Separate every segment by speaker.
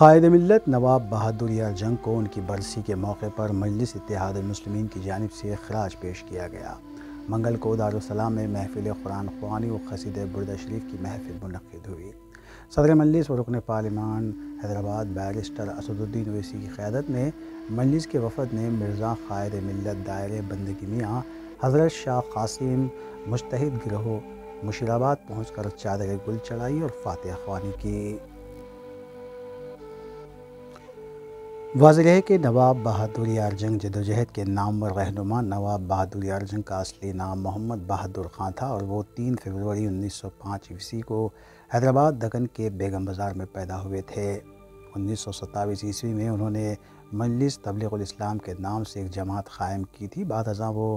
Speaker 1: कायद मिलत नवाब बहादुर यार जंग को उनकी बरसी के मौके पर मजलिस इतिहाद मुस्लिमीन की जानब से खराज पेश किया गया। मंगल को दारुसलाम में महफिल कुरान ख़वानी व खसीद बुरदा शरीफ की महफिल मनद हुई। सदर मजलिस व रुकन पार्लिमान हैदराबाद बैरिस्टर असदुद्दीन ओवैसी की क़्यादत में मजलिस के वफद ने मिर्ज़ा कायद मिलत दायर बंदगी मियाँ हज़रत शाह कासिम मुश्तहिद गिरोह मुशीराबाद पहुँच कर चादर गुल चढ़ाई और फातह ख़वानी की। वाजह है कि नवाब बहादुर यार जंग जदोजहद के नाम नामवर रहनुमा नवाब बहादुर यार जंग का असली नाम मोहम्मद बहादुर खां था और वो तीन फरवरी 1905 ईस्वी को हैदराबाद दकन के बेगम बाज़ार में पैदा हुए थे। उन्नीस सौ सत्ताईस ईस्वी में उन्होंने मजलिस तबलीग़ुल के नाम से एक जमात क़ायम की थी। बाद अजा वो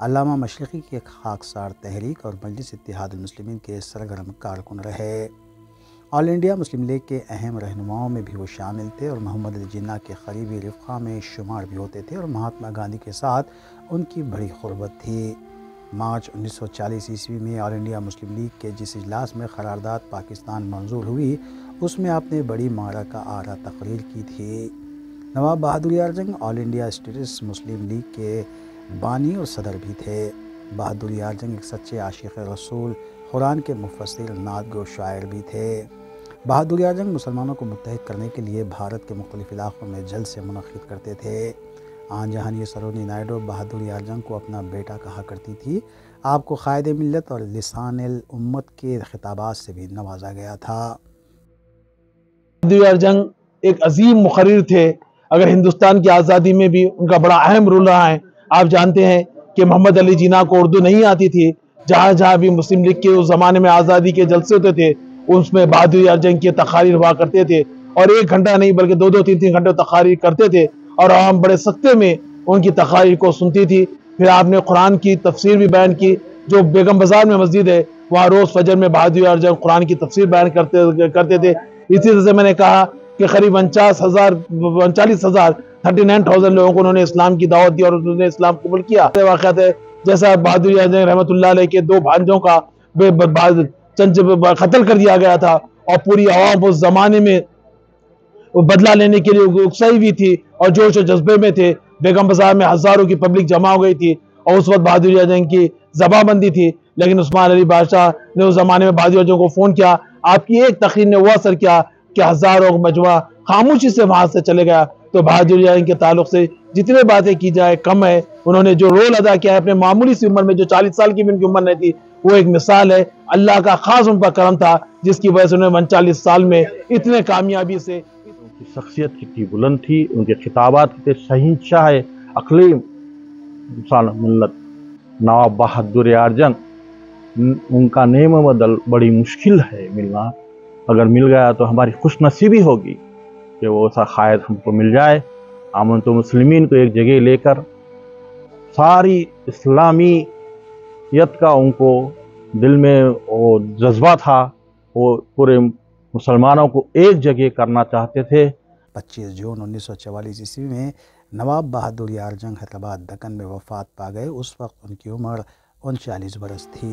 Speaker 1: अलामा मशरक़ी के खाकसार तहरीक और मजलिस इतिहादमसलिमिन के सरगर्म कारकुन रहे। ऑल इंडिया मुस्लिम लीग के अहम रहनुमाओं में भी वो शामिल थे और मोहम्मद अली जिन्ना के करीबी रफ़ा में शुमार भी होते थे और महात्मा गांधी के साथ उनकी बड़ी गुरबत थी। मार्च 1940 ईस्वी में ऑल इंडिया मुस्लिम लीग के जिस इजलास में करारदाद पाकिस्तान मंजूर हुई, उसमें आपने बड़ी मारा का आरा तकरीर की थी। Nawab Bahadur Yar All India States Muslim League के बानी और सदर भी थे। बहादुर जंग एक सच्चे आशिक रसूल, कुरान के मुफसर नादगो शायर भी थे। बहादुर आज़म मुसलमानों को मुतहद करने के लिए भारत के मुख्तलिफ़ इलाक़ों में जल से मुनद करते थे। आन जहान सरोनी नायडो बहादुर आज़म को अपना बेटा कहा करती थी। आपको क़ायद मिलत और लसान उम्मत के खिताबात से भी नवाजा गया था।
Speaker 2: जंग एक अजीम मुखर थे। अगर हिंदुस्तान की आज़ादी में भी उनका बड़ा अहम रोल रहा है, आप जानते हैं कि मोहम्मद अली जीना को उर्दू नहीं आती थी। जहाँ जहाँ भी मुस्लिम लीग के उस ज़माने में आज़ादी के जलसे होते थे, उसमें बहादुर जंग की तकारीर हुआ करते थे और एक घंटा नहीं बल्कि दो दो तीन तीन घंटे तकारीर करते थे और हम बड़े सख्ते में उनकी तकारीर को सुनती थी। फिर आपने कुरान की तफसीर भी बयान की, जो बेगम बाज़ार में मस्जिद है, वहाँ रोज़ फजर में बहादुर जंग कुरान की तफसीर बयान करते करते थे। इसी तरह से मैंने कहा कि करीब उनचास हज़ार, उनचालीस हज़ार थर्टी नाइन थाउज़ेंड लोगों को उन्होंने इस्लाम की दावत दी और उन्होंने इस्लाम कबूल किया। वाक़ है जैसा बहादुर रहमत के दो भांजों का कत्ल कर दिया गया था और पूरी आवाम उस जमाने में बदला लेने के लिए उकसाई हुई थी और जोश और जज्बे में थे। बेगम बाज़ार में हज़ारों की पब्लिक जमा हो गई थी और उस वक्त बहादुर जंग की जबाबंदी थी। लेकिन उस्मान अली बादशाह ने उस जमाने में बहादुर जंग को फ़ोन किया, आपकी एक तकरीर ने वो असर किया कि हज़ारों मजमा खामोशी से वहाँ से चले गया। तो बहादुर जंग के ताल्लुक से जितने बातें की जाए, कम है। उन्होंने जो रोल अदा किया है, अपने मामूली सी उम्र में, जो चालीस साल की भी उनकी उम्र नहीं थी, वो एक मिसाल है। अल्लाह का खास उन पर करम था, जिसकी वजह से उन्हें उनचालीस साल में इतने कामयाबी से
Speaker 3: उनकी शख्सियत कितनी बुलंद थी, उनके खिताबात कितने सही शाह अकली मिलत नवाब बहादुर आरजंग उनका नेम बदल बड़ी मुश्किल है मिलना। अगर मिल गया तो हमारी खुशनसीबी होगी। कि वो खायद हमको मिल जाए। आमन तो मुसलिमीन को एक जगह लेकर सारी इस्लामीत का उनको दिल में वो जज्बा था, वो पूरे मुसलमानों को एक जगह करना चाहते थे।
Speaker 1: 25 जून उन्नीस सौ चवालीस ईस्वी में नवाब बहादुर यार जंग हैदराबाद दक्कन में वफात पा गए। उस वक्त उनकी उम्र उनचालीस बरस थी।